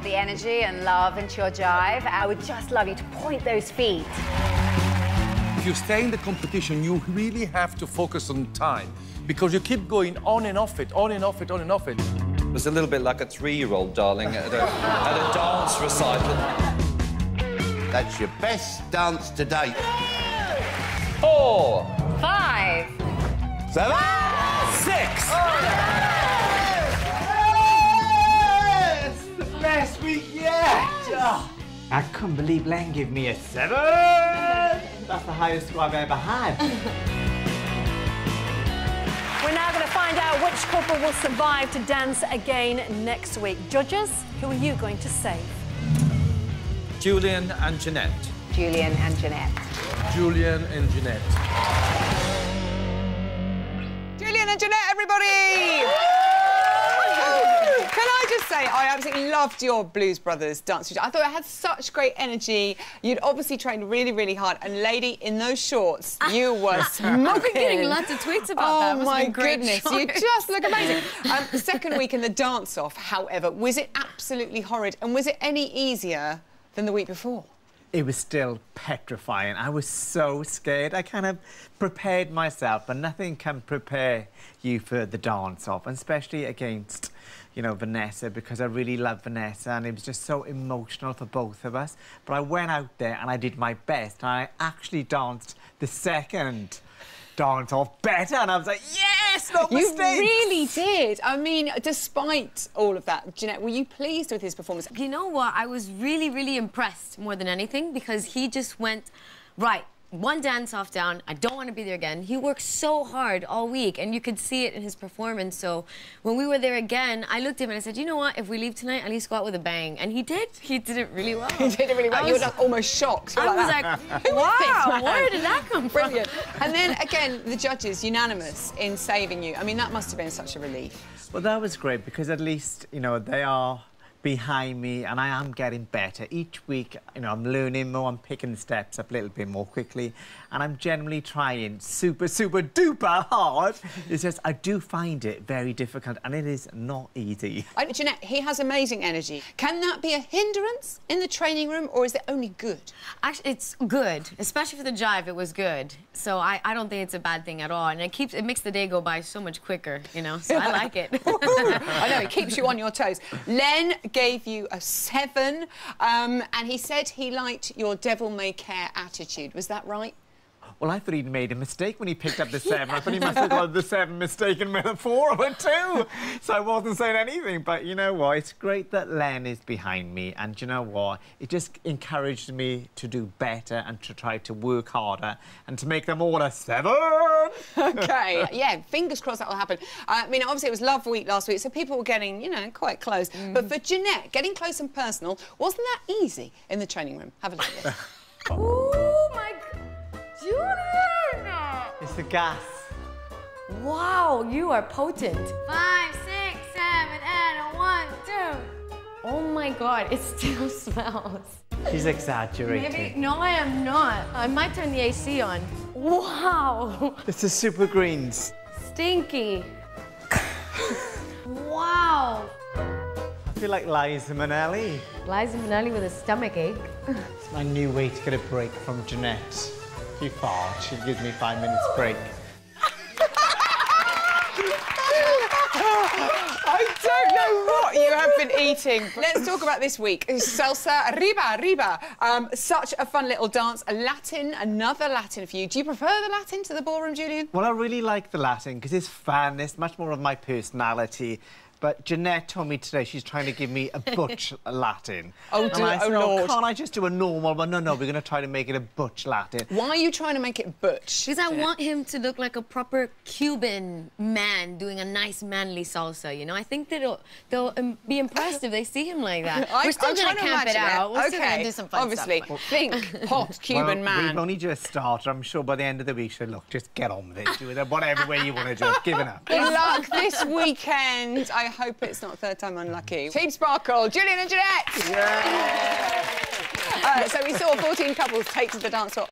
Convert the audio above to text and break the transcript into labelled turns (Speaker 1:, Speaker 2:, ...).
Speaker 1: the energy and love into your jive, I would just love you to point those feet.
Speaker 2: If you stay in the competition, you really have to focus on time because you keep going on and off it, on and off it, on and off it.
Speaker 3: It was a little bit like a three-year-old, darling, at a, at a dance recital.
Speaker 4: That's your best dance to date.
Speaker 3: Four,
Speaker 1: Five.
Speaker 4: Seven.
Speaker 3: six.
Speaker 4: Oh, yes!
Speaker 5: I couldn't believe Len gave me a seven. That's the highest score I've ever had.
Speaker 6: We're now going to find out which couple will survive to dance again next week. Judges, who are you going to save?
Speaker 3: Julien and Janette.
Speaker 1: Julien and Janette.
Speaker 2: Julien and Janette.
Speaker 7: Julien and Janette, everybody! Can I just say, I absolutely loved your Blues Brothers dance. routine. I thought it had such great energy. You'd obviously trained really, really hard. And, lady, in those shorts, you were smoking.
Speaker 8: I've been getting lots of tweets about
Speaker 7: oh,
Speaker 8: that. It must have
Speaker 7: my
Speaker 8: been great
Speaker 7: goodness, you just look amazing. um, the second week in the dance-off, however, was it absolutely horrid? And was it any easier than the week before?
Speaker 5: It was still petrifying. I was so scared. I kind of prepared myself, but nothing can prepare you for the dance off, and especially against, you know, Vanessa, because I really love Vanessa, and it was just so emotional for both of us. But I went out there and I did my best. And I actually danced the second dance off better, and I was like, yes, no
Speaker 7: You
Speaker 5: mistakes.
Speaker 7: really did. I mean, despite all of that, Janette, were you pleased with his performance?
Speaker 8: You know what? I was really, really impressed more than anything because he just went, right, one dance off down. I don't want to be there again. He worked so hard all week, and you could see it in his performance. So when we were there again, I looked at him and I said, you know what? If we leave tonight, at least go out with a bang. And he did. He did it really well.
Speaker 7: He did it really well.
Speaker 8: I
Speaker 7: you were like almost shocked. You were
Speaker 8: I was
Speaker 7: that.
Speaker 8: like,
Speaker 7: Who is this
Speaker 8: wow, where did that come from?
Speaker 7: Brilliant. And then again, the judges unanimous in saving you. I mean, that must have been such a relief.
Speaker 5: Well, that was great because at least, you know, they are behind me and I am getting better. Each week, you know, I'm learning more, I'm picking the steps up a little bit more quickly, and I'm generally trying super, super duper hard. It's just, I do find it very difficult and it is not easy.
Speaker 7: Uh, Janette, he has amazing energy. Can that be a hindrance in the training room, or is it only good?
Speaker 8: Actually, it's good, especially for the jive. It was good, so I, I don't think it's a bad thing at all, and it keeps it makes the day go by so much quicker, you know. So I like it.
Speaker 7: I know, it keeps you on your toes. Len gave you a seven, um, and he said he liked your devil may care attitude. Was that right?
Speaker 5: Well, I thought he'd made a mistake when he picked up the seven. I thought he must have got the seven mistaken with a four or a two. So I wasn't saying anything. But you know what? It's great that Len is behind me. And you know what? It just encouraged me to do better and to try to work harder and to make them all a seven.
Speaker 7: Okay, yeah, fingers crossed that will happen. Uh, I mean, obviously it was Love Week last week, so people were getting, you know, quite close. But for Janette, getting close and personal wasn't that easy in the training room. Have a look at this.
Speaker 5: It's the gas.
Speaker 8: Wow, you are potent. Five, six, seven, and a one, two. Oh my God, it still smells.
Speaker 5: She's exaggerating.
Speaker 8: Maybe no, I am not. I might turn the AC on. Wow,
Speaker 5: It's the super greens.
Speaker 8: stinky. wow.
Speaker 5: I feel like Liza Minnelli.
Speaker 8: Liza Minnelli with a stomach ache.
Speaker 5: It's my new way to get a break from Janette. If you fart, she gives me five minutes break.
Speaker 7: I don't know what you have been eating. Let's talk about this week. Salsa arriba, arriba. Um, such a fun little dance. A Latin, another Latin for you. Do you prefer the Latin to the ballroom, Julien?
Speaker 5: Well, I really like the Latin because it's fun. It's much more of my personality. But Janette told me today she's trying to give me a butch Latin.
Speaker 7: Oh,
Speaker 5: And
Speaker 7: dear,
Speaker 5: I said,
Speaker 7: oh, Lord.
Speaker 5: can't I just do a normal one? No, no, we're going to try to make it a butch Latin.
Speaker 7: Why are you trying to make it butch?
Speaker 8: Because I want him to look like a proper Cuban man doing a nice manly salsa. You know, I think that it'll, they'll um, be impressed if they see him like that.
Speaker 7: I-
Speaker 8: We're still gonna
Speaker 7: trying to
Speaker 8: camp it
Speaker 7: imagine
Speaker 8: out. We're
Speaker 7: Okay,
Speaker 8: still gonna do some fun
Speaker 7: obviously.
Speaker 8: stuff.
Speaker 7: Think hot Cuban
Speaker 5: well,
Speaker 7: man.
Speaker 5: We've only just started. I'm sure by the end of the week, she'll look, just get on with it. Do it whatever way you want to do it. Give it up.
Speaker 7: Good luck this weekend. I hope it's not third time unlucky. Team Sparkle, Julien and Janette. Uh, so we saw 14 couples take to the dance floor.